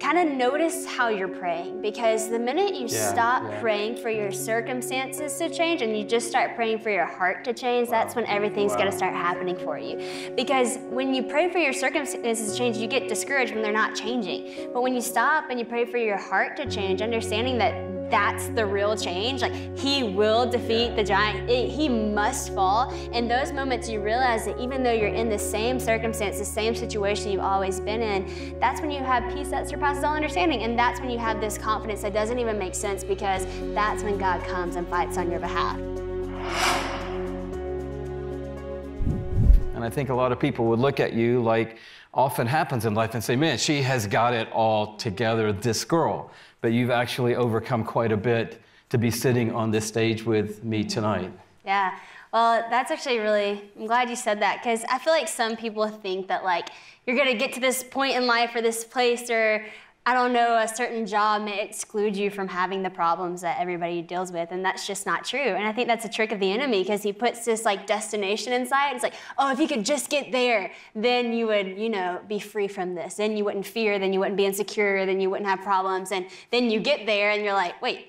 kind of notice how you're praying because the minute you Yeah, stop yeah. praying for your circumstances to change and you just start praying for your heart to change, that's when everything's going to start happening for you. Because when you pray for your circumstances to change, you get discouraged when they're not changing. But when you stop and you pray for your heart to change, understanding that that's the real change. Like he will defeat the giant. It- he must fall. In those moments, you realize that even though you're in the same circumstance, the same situation you've always been in, that's when you have peace that surpasses all understanding. And that's when you have this confidence that doesn't even make sense because that's when God comes and fights on your behalf. And I think a lot of people would look at you like often happens in life and say, man, she has got it all together, this girl. But you've actually overcome quite a bit to be sitting on this stage with me tonight. Yeah. Well, that's actually really, I'm glad you said that because I feel like some people think that like you're going to get to this point in life or this place or I don't know, a certain job may exclude you from having the problems that everybody deals with. And that's just not true. And I think that's a trick of the enemy because he puts this like destination inside. It's like, oh, if you could just get there, then you would, you know, be free from this. Then you wouldn't fear, then you wouldn't be insecure, then you wouldn't have problems. And then you get there and you're like, wait,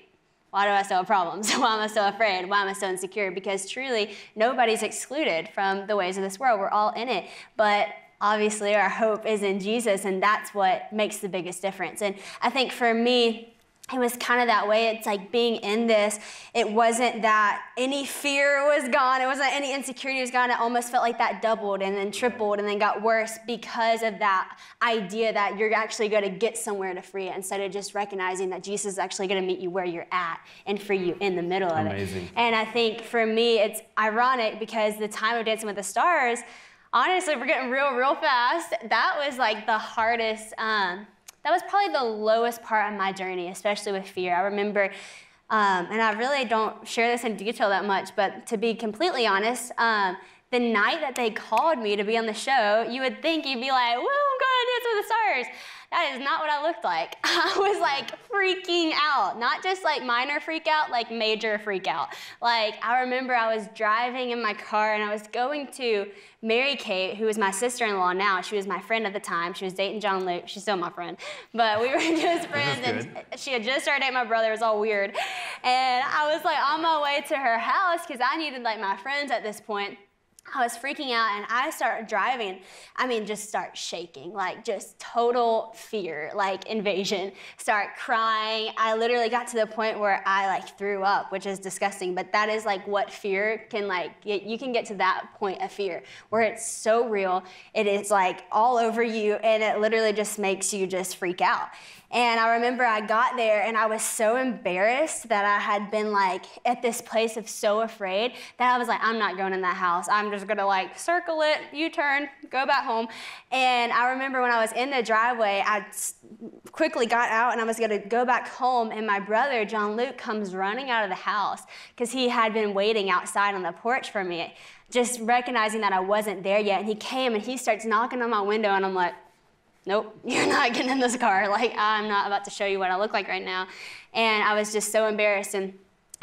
why do I still have problems? Why am I so afraid? Why am I so insecure? Because truly, nobody's excluded from the ways of this world. We're all in it. But obviously, our hope is in Jesus, and that's what makes the biggest difference. And I think for me, it was kind of that way. It's like being in this, it wasn't that any fear was gone, it wasn't any insecurity was gone. It almost felt like that doubled and then tripled and then got worse because of that idea that you're actually going to get somewhere to free it instead of just recognizing that Jesus is actually going to meet you where you're at and free you in the middle of Amazing. it. And I think for me, it's ironic because the time of Dancing with the Stars, honestly, we're getting real, real fast. That was like the hardest. Um, that was probably the lowest part of my journey, especially with fear. I remember, um, and I really don't share this in detail that much, but to be completely honest, um, the night that they called me to be on the show, you would think you'd be like, "Woo, I'm going to Dance with the Stars." That is not what I looked like. I was like freaking out, not just like minor freak out, like major freak out. Like I remember I was driving in my car and I was going to Mary Kate, who is my sister-in-law now. She was my friend at the time. She was dating John Luke. She's still my friend, but we were just friends. And she had just started dating my brother. It was all weird, and I was like on my way to her house because I needed like my friends at this point. I was freaking out and I started driving. I mean, just start shaking, like just total fear, like invasion. Start crying. I literally got to the point where I like threw up, which is disgusting. But that is like what fear can like get. You can get to that point of fear where it's so real. It is like all over you and it literally just makes you just freak out. And I remember I got there and I was so embarrassed that I had been like at this place of so afraid that I was like, I'm not going in that house. I'm just gonna like circle it, U turn, go back home. And I remember when I was in the driveway, I quickly got out and I was gonna go back home. And my brother, John Luke, comes running out of the house because he had been waiting outside on the porch for me, just recognizing that I wasn't there yet. And he came and he starts knocking on my window, and I'm like, nope, you're not getting in this car. Like, I'm not about to show you what I look like right now. And I was just so embarrassed. And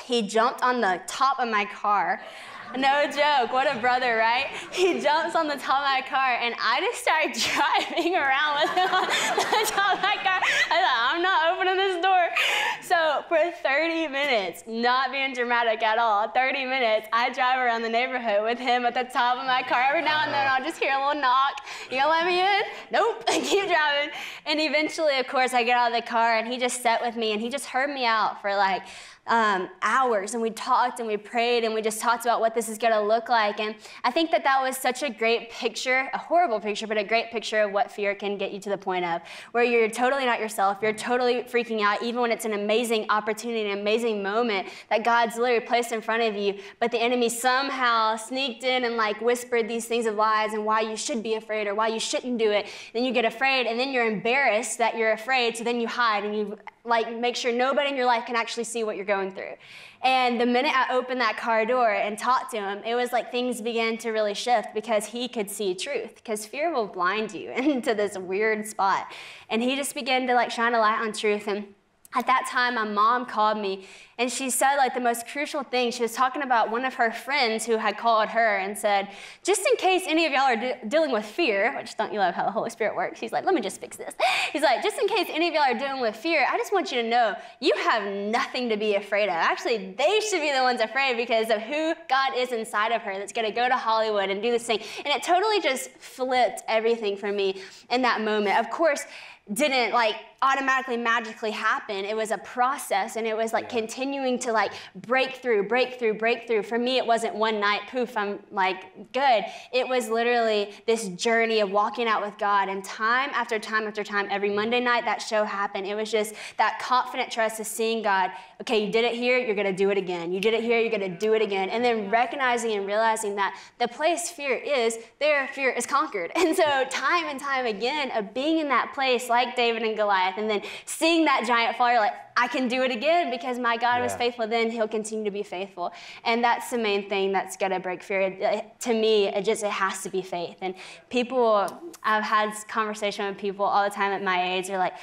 he jumped on the top of my car. No joke, what a brother, right? He jumps on the top of my car, and I just started driving around with him on the top of my car. I thought, I'm not opening this door. So for 30 minutes, not being dramatic at all, 30 minutes, I drive around the neighborhood with him at the top of my car. Every now and then, I'll just hear a little knock. You gonna let me in? Nope. I keep driving. And eventually, of course, I get out of the car, and he just sat with me, and he just heard me out for like um, hours and we talked and we prayed and we just talked about what this is going to look like. And I think that that was such a great picture, a horrible picture, but a great picture of what fear can get you to the point of, where you're totally not yourself. You're totally freaking out, even when it's an amazing opportunity, an amazing moment that God's literally placed in front of you. But the enemy somehow sneaked in and like whispered these things of lies and why you should be afraid or why you shouldn't do it. Then you get afraid and then you're embarrassed that you're afraid. So then you hide and you like make sure nobody in your life can actually see what you're going through. And the minute I opened that car door and talked to him, it was like things began to really shift because he could see truth. Because fear will blind you into this weird spot. And he just began to like shine a light on truth. And at that time, my mom called me and she said, like, the most crucial thing. She was talking about one of her friends who had called her and said, just in case any of y'all are de- dealing with fear, which don't you love how the Holy Spirit works? He's like, let me just fix this. He's like, just in case any of y'all are dealing with fear, I just want you to know you have nothing to be afraid of. Actually, they should be the ones afraid because of who God is inside of her that's going to go to Hollywood and do this thing. And it totally just flipped everything for me in that moment. Of course, didn't like automatically magically happen. It was a process and it was like yeah. continuing to like break through break through break through. For me it wasn't one night poof i'm like good. It was literally this journey of walking out with god and time after time after time every monday night that show happened it was just that confident trust of seeing god okay you did it here you're going to do it again. You did it here you're going to do it again. And then recognizing and realizing that the place fear is there fear is conquered. And so time and time again of being in that place like david and goliath and then seeing that giant fall, you're like, I can do it again because my God yeah. was faithful then, He'll continue to be faithful. And that's the main thing that's gonna break fear. To me, it just, it has to be faith. And people, I've had conversation with people all the time at my age, they're like,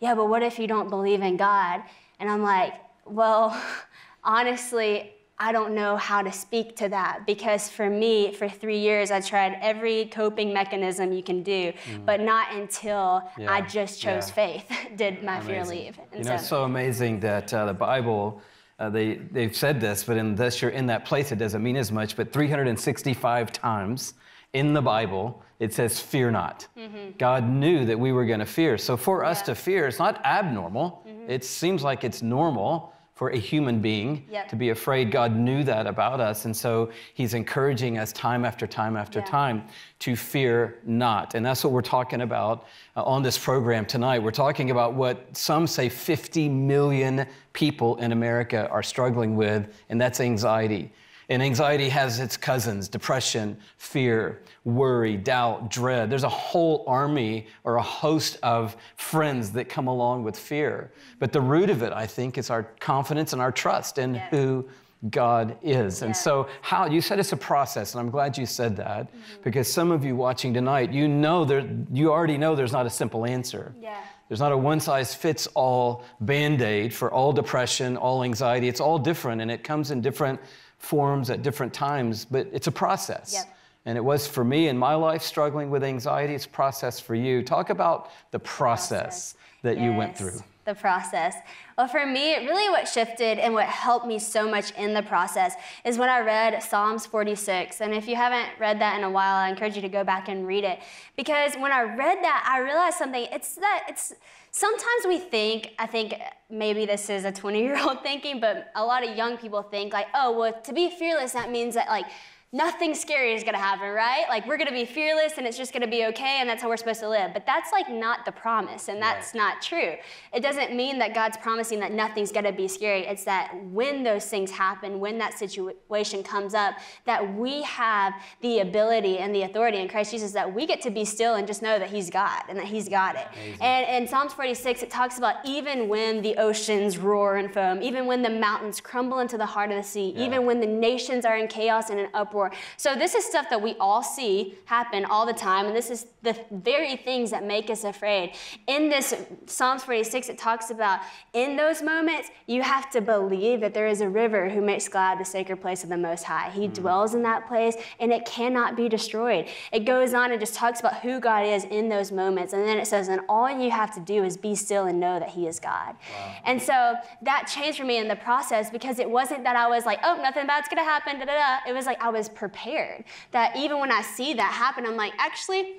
yeah, but what if you don't believe in God? And I'm like, well, honestly, I don't know how to speak to that because for me, for three years, I tried every coping mechanism you can do, mm. but not until yeah. I just chose yeah. faith did my amazing. fear leave. And you know, so, it's so amazing that uh, the Bible. Uh, they, they've said this, but unless you're in that place, it doesn't mean as much. But 365 times in the Bible, it says, Fear not. Mm-hmm. God knew that we were going to fear. So for yeah. us to fear, it's not abnormal. Mm-hmm. It seems like it's normal for a human being yep. to be afraid. God knew that about us. And so he's encouraging us time after time after yeah. time to fear not. And that's what we're talking about uh, on this program tonight. We're talking about what some say 50 million people in America are struggling with, and that's anxiety. And anxiety has its cousins depression, fear, worry, doubt, dread. There's a whole army or a host of friends that come along with fear. But the root of it, I think, is our confidence and our trust in yes. who God is. And so, how you said it's a process, and I'm glad you said that mm-hmm. because some of you watching tonight, you know there, you already know there's not a simple answer. Yeah. There's not a one size fits all band aid for all depression, all anxiety. It's all different, and it comes in different forms at different times, but it's a process. Yep. And it was for me in my life struggling with anxiety. It's a process for you. Talk about the process, process. that yes, you went through. The process. Well, for me, really what shifted and what helped me so much in the process is when I read Psalms 46. And if you haven't read that in a while, I encourage you to go back and read it. Because when I read that, I realized something. It's that it's sometimes we think, I think maybe this is a 20 year old thinking, but a lot of young people think like, oh, well, to be fearless, that means that like nothing scary is gonna happen, right? Like we're gonna be fearless and it's just gonna be okay and that's how we're supposed to live. But that's like not the promise and that's right. not true. It doesn't mean that God's promising that nothing's gonna be scary. It's that when those things happen, when that situation comes up, that we have the ability and the authority in Christ Jesus that we get to be still and just know that He's God and that He's got it. Amazing. And in Psalms 46, it talks about even when the oceans roar and foam, even when the mountains crumble into the heart of the sea, yeah. even when the nations are in chaos and in uproar So this is stuff that we all see happen all the time, and this is the very things that make us afraid. In this Psalms 46, it talks about in those moments, you have to believe that there is a river who makes glad the sacred place of the Most High. He mm. dwells in that place, and it cannot be destroyed. It goes on and just talks about who God is in those moments, and then it says, and all you have to do is be still and know that He is God. Wow. And so that changed for me in the process because it wasn't that I was like, oh, nothing bad's gonna happen, da da da. It was like I was prepared. That even when I see that happen, I'm like, actually,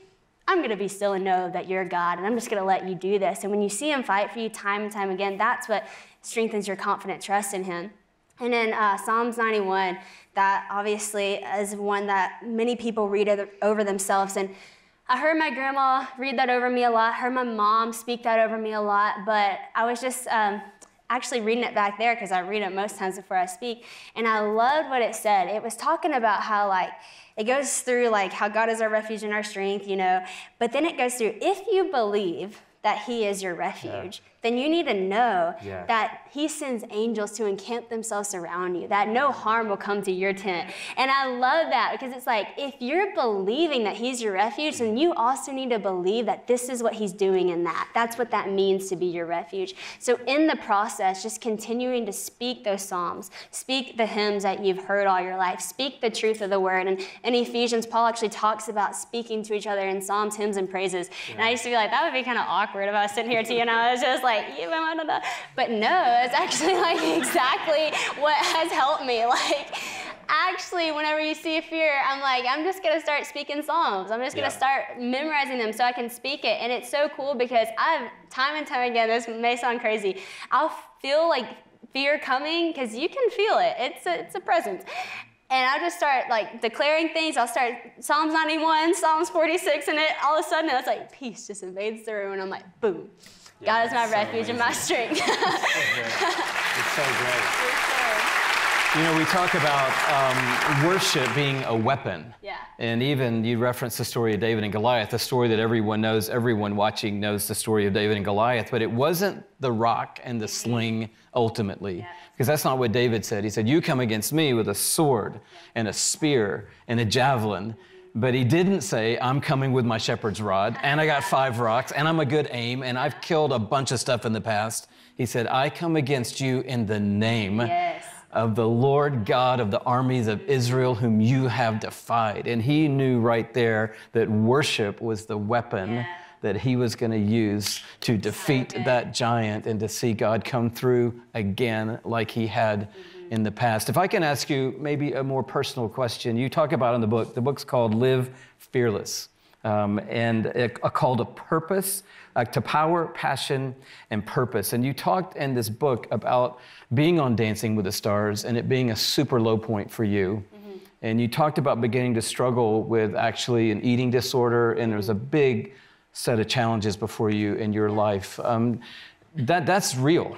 I'm going to be still and know that you're God, and I'm just going to let you do this. And when you see Him fight for you time and time again, that's what strengthens your confident trust in Him. And in uh, Psalms 91, that obviously is one that many people read over themselves. And I heard my grandma read that over me a lot, heard my mom speak that over me a lot, but I was just um, actually reading it back there because I read it most times before I speak. And I loved what it said. It was talking about how, like, it goes through like how God is our refuge and our strength, you know. But then it goes through if you believe that He is your refuge, then you need to know Yeah. that He sends angels to encamp themselves around you, that no harm will come to your tent. And I love that because it's like if you're believing that He's your refuge, then you also need to believe that this is what He's doing in that. That's what that means to be your refuge. So, in the process, just continuing to speak those Psalms, speak the hymns that you've heard all your life, speak the truth of the word. And in Ephesians, Paul actually talks about speaking to each other in Psalms, hymns, and praises. And I used to be like, that would be kind of awkward if I was sitting here to you and I was just like, "Yeah, blah, blah, blah." but no, it's actually like exactly what has helped me. Like, actually, whenever you see a fear, I'm like, I'm just gonna start speaking Psalms. I'm just gonna Yeah. start memorizing them so I can speak it. And it's so cool because I've, time and time again, this may sound crazy, I'll feel like fear coming because you can feel it. It's a, it's a presence. And I'll just start like declaring things. I'll start Psalms 91, Psalms 46, and it all of a sudden it's like peace just invades the room, and I'm like, boom. God is my so refuge and my strength. It's so great. You know, we talk about um, worship being a weapon. Yeah. And even you referenced the story of David and Goliath, the story that everyone knows, everyone watching knows the story of David and Goliath, but it wasn't the rock and the sling ultimately. Yeah. Because that's not what David said. He said, You come against me with a sword and a spear and a javelin. But he didn't say, I'm coming with my shepherd's rod, and I got five rocks, and I'm a good aim, and I've killed a bunch of stuff in the past. He said, I come against you in the name Yes. of the Lord God of the armies of Israel, whom you have defied. And he knew right there that worship was the weapon Yeah. that he was going to use to defeat good. that giant and to see God come through again like he had in the past. If I can ask you maybe a more personal question, you talk about in the book, the book's called Live Fearless. Um, and a, a call to purpose, uh, to power, passion, and purpose. And you talked in this book about being on Dancing with the Stars and it being a super low point for you. And you talked about beginning to struggle with actually an eating disorder, and there was a big set of challenges before you in your life. Um, that, that's real.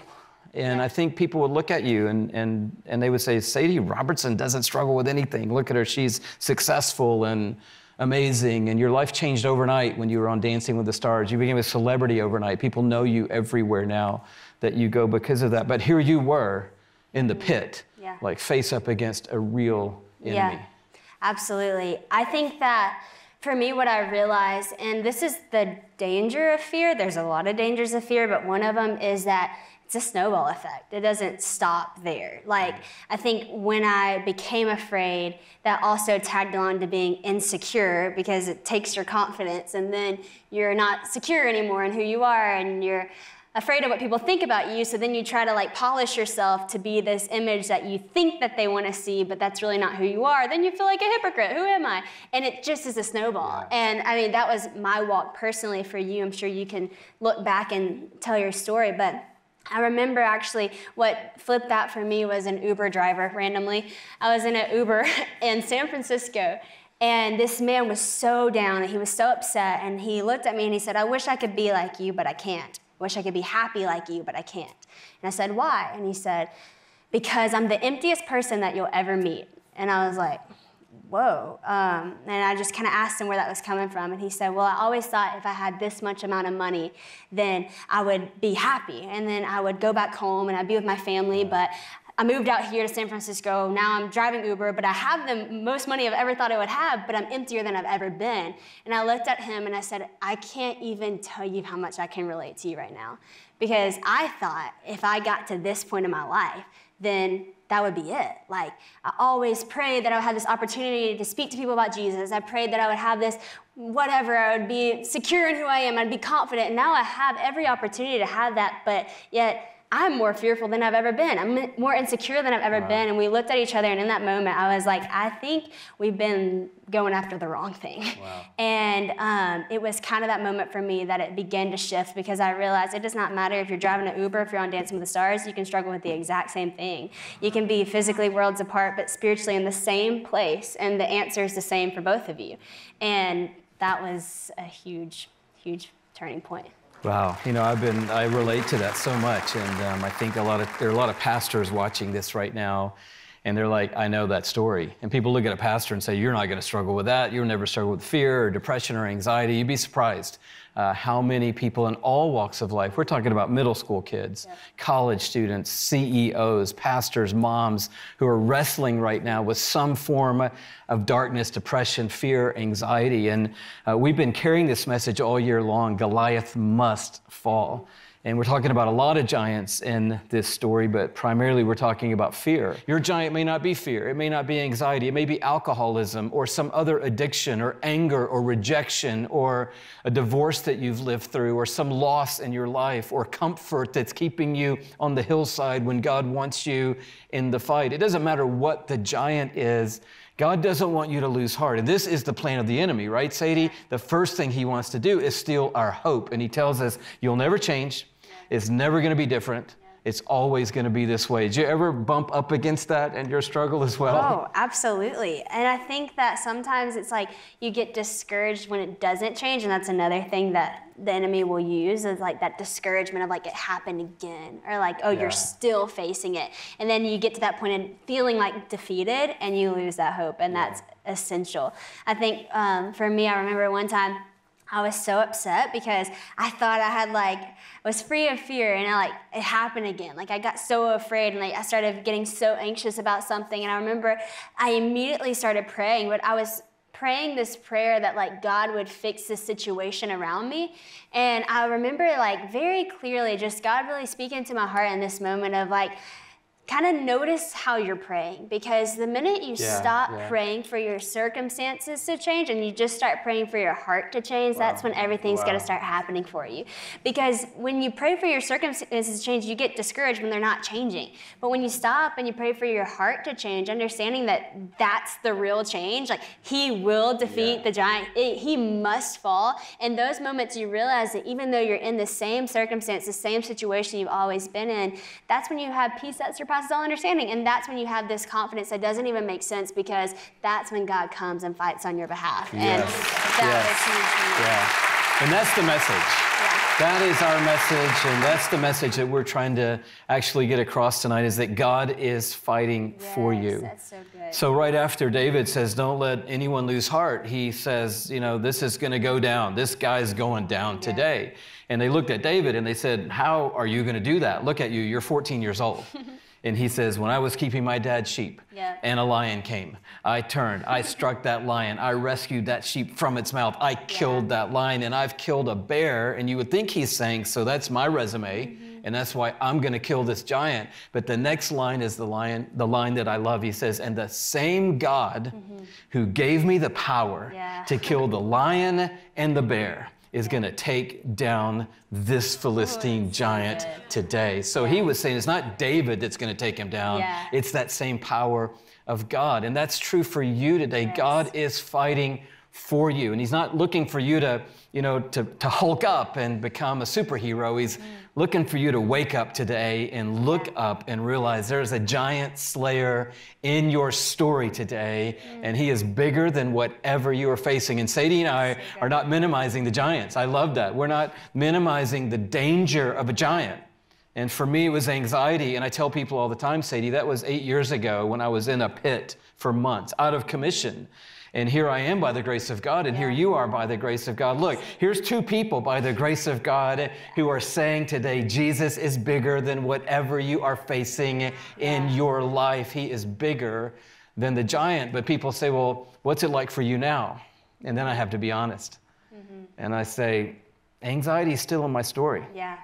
And I think people would look at you and, and, and they would say, Sadie Robertson doesn't struggle with anything. Look at her, she's successful and amazing. And your life changed overnight when you were on Dancing with the Stars. You became a celebrity overnight. People know you everywhere now that you go because of that. But here you were in the pit, Yeah. like face up against a real enemy. Yeah, absolutely. I think that for me, what I realized, and this is the danger of fear, there's a lot of dangers of fear, but one of them is that it's a snowball effect. It doesn't stop there. Like, I think when I became afraid, that also tagged on to being insecure because it takes your confidence, and then you're not secure anymore in who you are, and you're afraid of what people think about you. So then you try to like polish yourself to be this image that you think that they want to see but that's really not who you are. Then you feel like a hypocrite. Who am i? And it just is a snowball. And i mean that was my walk personally for you. I'm sure you can look back and tell your story but I remember actually what flipped that for me was an Uber driver randomly. I was in an Uber in San Francisco and this man was so down and he was so upset and he looked at me and he said, I wish I could be like you, but I can't. I wish I could be happy like you, but I can't. And I said, Why? And he said, Because I'm the emptiest person that you'll ever meet. And I was like, Whoa. Um, and I just kind of asked him where that was coming from. And he said, Well, I always thought if I had this much amount of money, then I would be happy. And then I would go back home and I'd be with my family. But I moved out here to San Francisco. Now I'm driving Uber, but I have the most money I've ever thought I would have, but I'm emptier than I've ever been. And I looked at him and I said, I can't even tell you how much I can relate to you right now. Because I thought if I got to this point in my life, then that would be it. Like, I always prayed that I would have this opportunity to speak to people about Jesus. I prayed that I would have this whatever, I would be secure in who I am, I'd be confident. And now I have every opportunity to have that, but yet I'm more fearful than I've ever been. I'm more insecure than I've ever been. And we looked at each other, and in that moment, I was like, I think we've been going after the wrong thing. Wow. And um, it was kind of that moment for me that it began to shift because I realized it does not matter if you're driving an Uber, if you're on Dancing with the Stars, you can struggle with the exact same thing. You can be physically worlds apart, but spiritually in the same place, and the answer is the same for both of you. And that was a huge, huge turning point. Wow, you know, I've been, I relate to that so much, and um, I think a lot of, there are a lot of pastors watching this right now, and they're like, I know that story. And people look at a pastor and say, You're not going to struggle with that. You'll never struggle with fear or depression or anxiety. You'd be surprised. uh, how many people in all walks of life, we're talking about middle school kids, yeah. college students, CEOs, pastors, moms, who are wrestling right now with some form of darkness, depression, fear, anxiety. And uh, we've been carrying this message all year long Goliath must fall. And we're talking about a lot of giants in this story, but primarily we're talking about fear. Your giant may not be fear, it may not be anxiety, it may be alcoholism or some other addiction or anger or rejection or a divorce that you've lived through or some loss in your life or comfort that's keeping you on the hillside when God wants you in the fight. It doesn't matter what the giant is. God doesn't want you to lose heart. And this is the plan of the enemy, right, Sadie? The first thing he wants to do is steal our hope. And he tells us, You'll never change. It's never going to be different. It's always going to be this way. Did you ever bump up against that and your struggle as well? Oh, absolutely. And I think that sometimes it's like you get discouraged when it doesn't change. And that's another thing that the enemy will use is like that discouragement of like it happened again or like, oh, yeah. you're still facing it. And then you get to that point and feeling like defeated and you lose that hope. And yeah. that's essential. I think um, for me, I remember one time I was so upset because I thought I had like was free of fear and I, like it happened again. Like I got so afraid and like I started getting so anxious about something and I remember I immediately started praying, but I was praying this prayer that like God would fix the situation around me. And I remember like very clearly just God really speaking to my heart in this moment of like kind of notice how you're praying because the minute you yeah, stop yeah. praying for your circumstances to change and you just start praying for your heart to change, wow. that's when everything's wow. going to start happening for you. Because when you pray for your circumstances to change, you get discouraged when they're not changing. But when you stop and you pray for your heart to change, understanding that that's the real change, like He will defeat yeah. the giant, it, He must fall. In those moments, you realize that even though you're in the same circumstance, the same situation you've always been in, that's when you have peace that surpasses surpasses all understanding. And that's when you have this confidence that doesn't even make sense because that's when God comes and fights on your behalf. Yes. And that yes. is Yeah. And that's the message. That is our message, and that's the message that we're trying to actually get across tonight is that God is fighting yes, for you. That's so good. So right after David says, Don't let anyone lose heart, he says, you know, this is gonna go down. This guy's going down yeah. today. And they looked at David and they said, How are you gonna do that? Look at you, you're 14 years old. And he says, When I was keeping my dad's sheep yeah. and a lion came, I turned, I struck that lion, I rescued that sheep from its mouth, I killed yeah. that lion, and I've killed a bear. And you would think he's saying, So that's my resume. Mm-hmm. And that's why I'm going to kill this giant. But the next line is the lion, the line that I love. He says, And the same God mm-hmm. who gave me the power yeah. to kill the lion and the bear is going to take down this Philistine giant today. So he was saying it's not David that's going to take him down, yeah. it's that same power of God. And that's true for you today. Yes. God is fighting for you. And he's not looking for you to, you know, to, to hulk up and become a superhero. He's mm. looking for you to wake up today and look up and realize there's a giant slayer in your story today, mm. and he is bigger than whatever you are facing. And Sadie and I are not minimizing the giants. I love that. We're not minimizing the danger of a giant. And for me, it was anxiety. And I tell people all the time, Sadie, that was eight years ago when I was in a pit for months, out of commission. And here I am by the grace of God, and here you are by the grace of God. Look, here's two people by the grace of God who are saying today, Jesus is bigger than whatever you are facing in your life. He is bigger than the giant. But people say, well, what's it like for you now? And then I have to be honest. Mm-hmm. And I say, anxiety is still in my story. Yeah.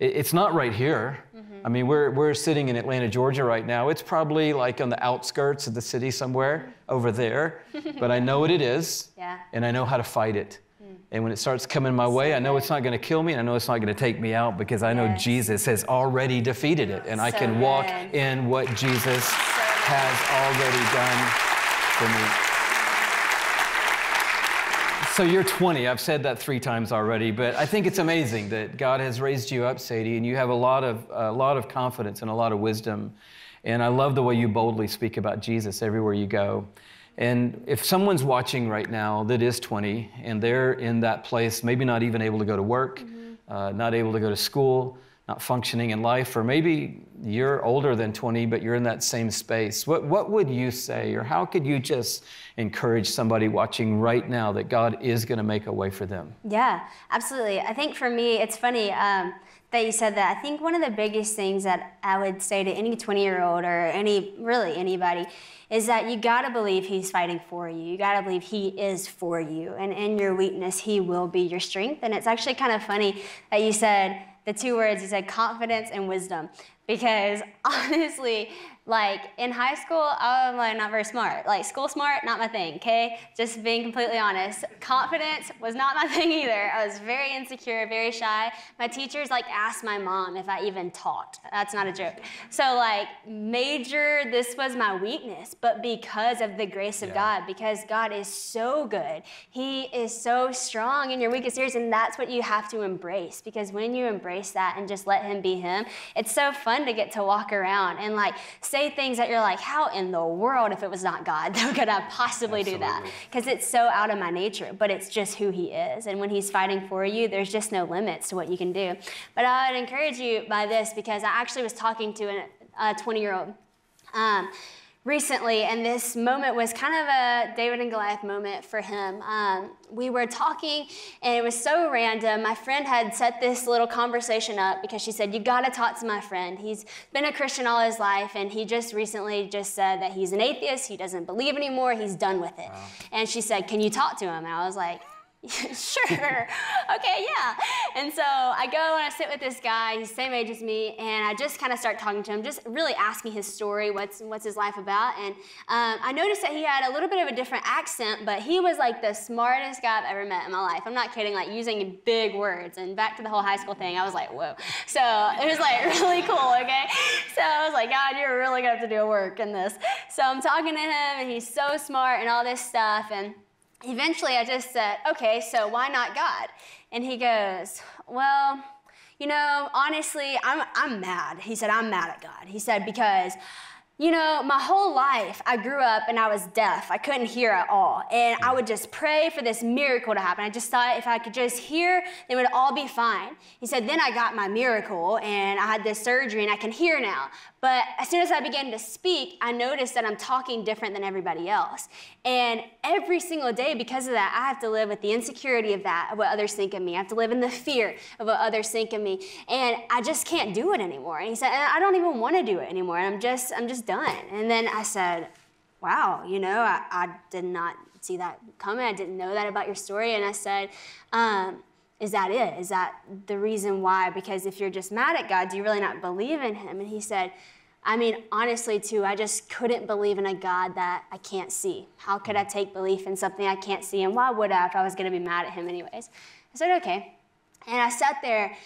It's not right here. Mm-hmm. I mean, we're, we're sitting in Atlanta, Georgia right now. It's probably like on the outskirts of the city somewhere over there, but I know what it is, yeah. and I know how to fight it. Mm. And when it starts coming my way, I know it's not going to kill me, and I know it's not going to take me out because I know yes. Jesus has already defeated it, and so I can good. walk in what Jesus so has already done for me. So you're 20. I've said that three times already, but I think it's amazing that God has raised you up, Sadie, and you have a lot of a lot of confidence and a lot of wisdom. And I love the way you boldly speak about Jesus everywhere you go. And if someone's watching right now that is 20 and they're in that place, maybe not even able to go to work, mm-hmm. uh, not able to go to school, not functioning in life, or maybe you're older than 20, but you're in that same space. What, what would you say, or how could you just encourage somebody watching right now that God is going to make a way for them? Yeah, absolutely. I think for me, it's funny. Um, that you said that. I think one of the biggest things that I would say to any 20 year old or any, really anybody, is that you gotta believe He's fighting for you. You gotta believe He is for you. And in your weakness, He will be your strength. And it's actually kind of funny that you said the two words, you said confidence and wisdom. Because honestly, like in high school, I'm like not very smart. Like school smart, not my thing, okay? Just being completely honest. Confidence was not my thing either. I was very insecure, very shy. My teachers like asked my mom if I even taught. That's not a joke. So like major, this was my weakness, but because of the grace of yeah. God, because God is so good, He is so strong in your weakest areas, and that's what you have to embrace. Because when you embrace that and just let Him be Him, it's so fun to get to walk around and like say things that you're like, how in the world, if it was not God, could I possibly Absolutely. do that? Because it's so out of my nature, but it's just who He is. And when He's fighting for you, there's just no limits to what you can do. But I would encourage you by this because I actually was talking to a 20 year old. Um, recently, and this moment was kind of a David and Goliath moment for him. Um, we were talking, and it was so random. My friend had set this little conversation up because she said, "You got to talk to my friend. He's been a Christian all his life, and he just recently just said that he's an atheist. He doesn't believe anymore. He's done with it." Wow. And she said, "Can you talk to him?" And I was like. sure. okay, yeah. And so I go and I sit with this guy. He's same age as me, and I just kind of start talking to him, just really asking his story, what's what's his life about. And um, I noticed that he had a little bit of a different accent, but he was like the smartest guy I've ever met in my life. I'm not kidding, like using big words. And back to the whole high school thing, I was like, whoa. So it was like really cool. Okay. So I was like, God, you're really gonna have to do work in this. So I'm talking to him, and he's so smart and all this stuff, and eventually I just said, okay, so why not God? And he goes, well, you know, honestly, I'm, I'm mad. He said, I'm mad at God. He said, because you know, my whole life I grew up and I was deaf. I couldn't hear at all. And I would just pray for this miracle to happen. I just thought if I could just hear, then it would all be fine. He said, then I got my miracle and I had this surgery and I can hear now. But as soon as I began to speak, I noticed that I'm talking different than everybody else. And every single day, because of that, I have to live with the insecurity of that, of what others think of me. I have to live in the fear of what others think of me. And I just can't do it anymore. And he said, I don't even want to do it anymore. And I'm just, I'm just done. And then I said, wow, you know, I, I did not see that coming. I didn't know that about your story. And I said, um, is that it? Is that the reason why? Because if you're just mad at God, do you really not believe in Him? And he said, I mean, honestly, too, I just couldn't believe in a God that I can't see. How could I mm-hmm. take belief in something I can't see? And why would I if I was going to be mad at Him, anyways? I said, okay. And I sat there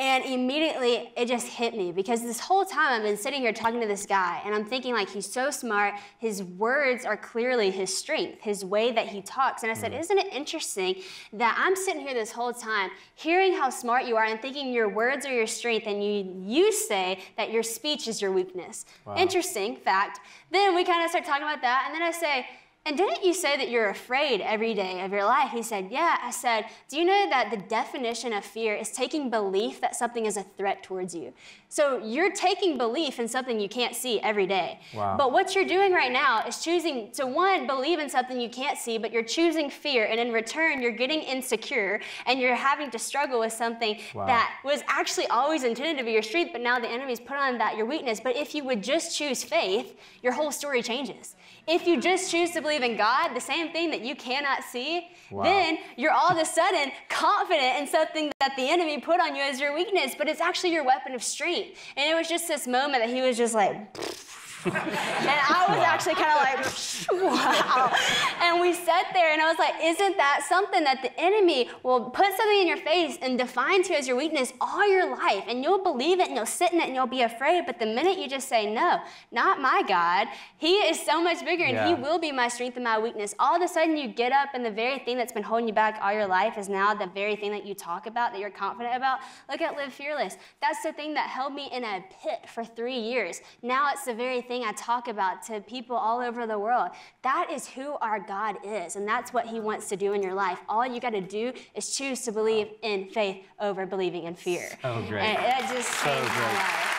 and immediately it just hit me because this whole time I've been sitting here talking to this guy and I'm thinking like he's so smart. His words are clearly his strength, his way that he talks. And I said, mm. isn't it interesting that I'm sitting here this whole time hearing how smart you are and thinking your words are your strength and you, you say that your speech is your weakness. Wow. Interesting fact. Then we kind of start talking about that and then I say, and didn't you say that you're afraid every day of your life? He said, Yeah. I said, Do you know that the definition of fear is taking belief that something is a threat towards you? So you're taking belief in something you can't see every day. Wow. But what you're doing right now is choosing to, one, believe in something you can't see, but you're choosing fear. And in return, you're getting insecure and you're having to struggle with something wow. that was actually always intended to be your strength, but now the enemy's put on that your weakness. But if you would just choose faith, your whole story changes. If you just choose to believe in God, the same thing that you cannot see, wow. then you're all of a sudden confident in something that the enemy put on you as your weakness, but it's actually your weapon of strength. And it was just this moment that he was just like, and I was actually kind of like, wow. And we sat there and I was like, isn't that something that the enemy will put something in your face and define to you as your weakness all your life? And you'll believe it and you'll sit in it and you'll be afraid. But the minute you just say, no, not my God, He is so much bigger and yeah. He will be my strength and my weakness. All of a sudden you get up and the very thing that's been holding you back all your life is now the very thing that you talk about, that you're confident about. Look at Live Fearless. That's the thing that held me in a pit for three years. Now it's the very thing I talk about to people all over the world. That is who our God is, and that's what He wants to do in your life. All you got to do is choose to believe in faith over believing in fear. So great. And it just So changed my great. life.